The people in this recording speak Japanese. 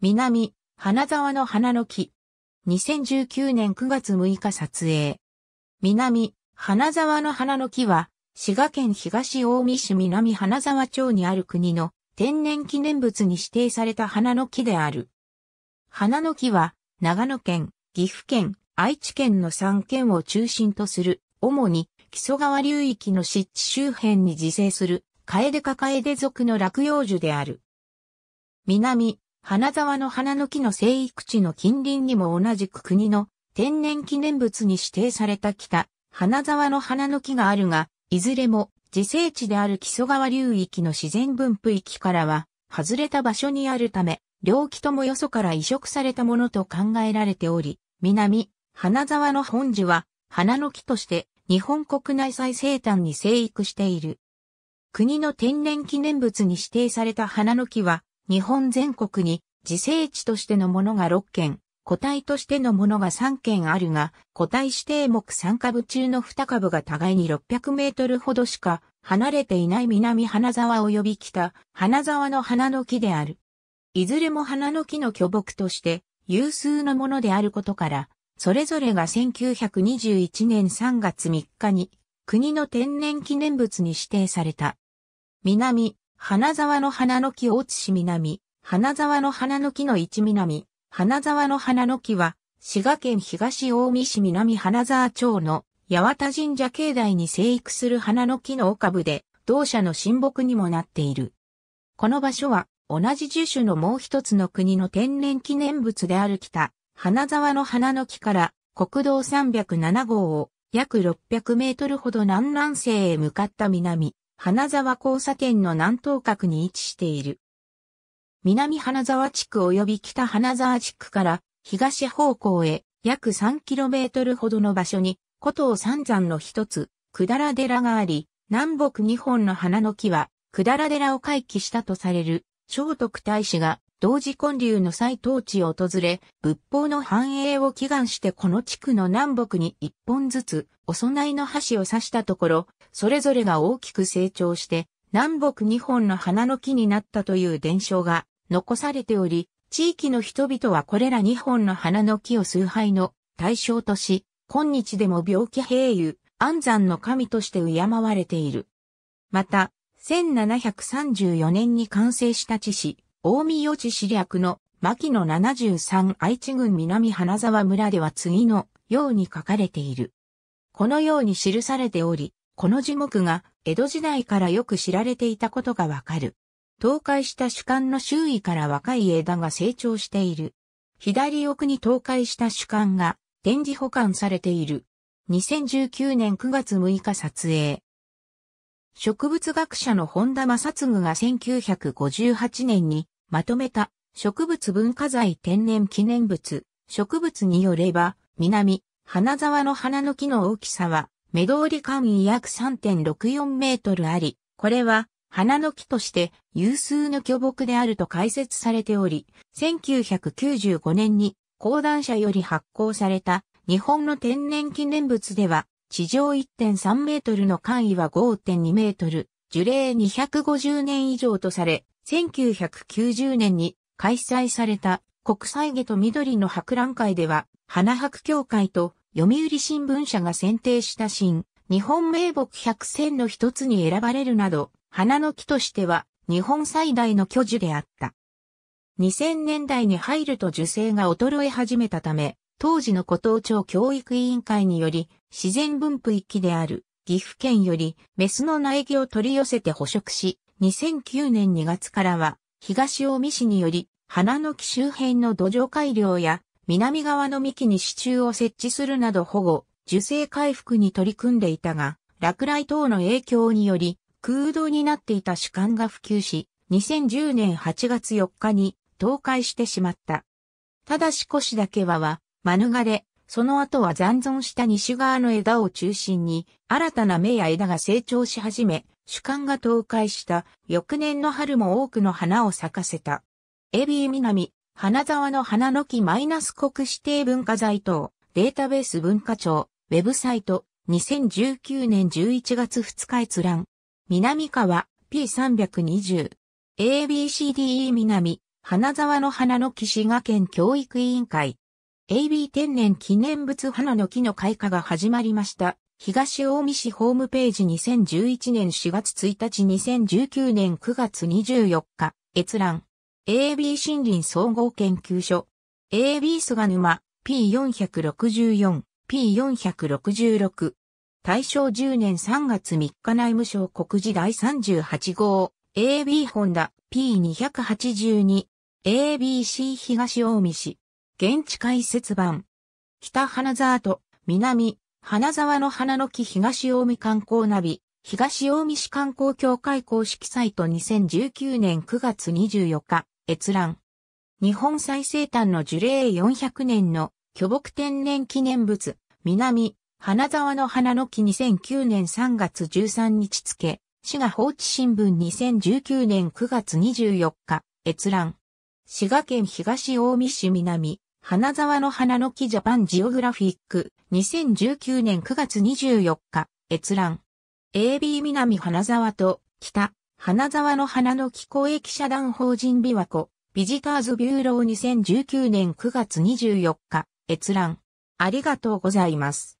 南、花沢の花の木。2019年9月6日撮影。南、花沢の花の木は、滋賀県東近江市南花沢町にある国の天然記念物に指定された花の木である。花の木は、長野県、岐阜県、愛知県の3県を中心とする、主に木曽川流域の湿地周辺に自生する、カエデカカエデ属の落葉樹である。南、花沢の花の木の生育地の近隣にも同じく国の天然記念物に指定された北、花沢の花の木があるが、いずれも自生地である木曽川流域の自然分布域からは、外れた場所にあるため、両木ともよそから移植されたものと考えられており、南、花沢の本樹は、花の木として日本国内最西端に生育している。国の天然記念物に指定された花の木は、日本全国に自生地としてのものが6件、個体としてのものが3件あるが、個体指定目3株中の2株が互いに600メートルほどしか離れていない南花沢及び北花沢の花の木である。いずれも花の木の巨木として有数のものであることから、それぞれが1921年3月3日に国の天然記念物に指定された。南、花沢の花の木大津市南、花沢の花の木の一南、花沢の花の木は、滋賀県東近江市南。花沢町の八幡神社境内に生育する花の木の岡部で、同社の親睦にもなっている。この場所は、同じ樹種のもう一つの国の天然記念物である北、花沢の花の木から国道307号を約600メートルほど南南西へ向かった南、花沢交差点の南東角に位置している。南花沢地区及び北花沢地区から東方向へ約 3km ほどの場所に古都三山の一つ、くだら寺があり、南北二本の花の木は、くだら寺を回帰したとされる、聖徳太子が同時建立の再統治を訪れ、仏法の繁栄を祈願してこの地区の南北に一本ずつお供いの箸を刺したところ、それぞれが大きく成長して、南北二本の花の木になったという伝承が残されており、地域の人々はこれら二本の花の木を崇拝の対象とし、今日でも病気平癒、安産の神として敬われている。また、1734年に完成した地市、大見予知市略の牧野73愛知郡南花沢村では次のように書かれている。このように記されており、この樹木が江戸時代からよく知られていたことがわかる。倒壊した主幹の周囲から若い枝が成長している。左奥に倒壊した主幹が展示保管されている。2019年9月6日撮影。植物学者の本田正嗣が1958年にまとめた植物文化財天然記念物、植物によれば、南、花沢の花の木の大きさは、目通り間位約3.64メートルあり、これは花の木として有数の巨木であると解説されており、1995年に講談社より発行された日本の天然記念物では地上1.3メートルの範囲は5.2メートル、樹齢250年以上とされ、1990年に開催された国際下と緑の博覧会では、花博協会と読売新聞社が選定した新日本名木百選の一つに選ばれるなど、花の木としては日本最大の巨樹であった。2000年代に入ると樹勢が衰え始めたため、当時の古東町教育委員会により、自然分布域である岐阜県よりメスの苗木を取り寄せて捕食し、2009年2月からは東近江市により花の木周辺の土壌改良や南側の幹に支柱を設置するなど保護、樹勢回復に取り組んでいたが、落雷等の影響により空洞になっていた主幹が普及し、2010年8月4日に倒壊してしまった。ただし腰だけはは免れ、その後は残存した西側の枝を中心に、新たな芽や枝が成長し始め、主幹が倒壊した翌年の春も多くの花を咲かせた。エビー南、花沢の花の木マイナス国指定文化財等、データベース文化庁、ウェブサイト、2019年11月2日閲覧。南川 P320。ABCDE 南、花沢の花の木滋賀県教育委員会。AB 天然記念物花の木の開花が始まりました。東大見市ホームページ2011年4月1日2019年9月24日、閲覧。AB 森林総合研究所。AB 菅沼 P464、P466。大正10年3月3日内務省国事第38号。AB ホンダ P282。ABC 東大見市。現地解説版。北花沢と南、花沢の花の木東大見観光ナビ、東大見市観光協会公式サイト2019年9月24日、閲覧。日本最西端の樹齢400年の巨木天然記念物、南、花沢の花の木2009年3月13日付、滋賀放置新聞2019年9月24日、閲覧。滋賀県東近江市南、花沢の花の木ジャパンジオグラフィック、2019年9月24日、閲覧。AB 南花沢と北、花沢の花の木公益社団法人琵琶湖、ビジターズビューロー2019年9月24日、閲覧。ありがとうございます。